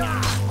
Ah!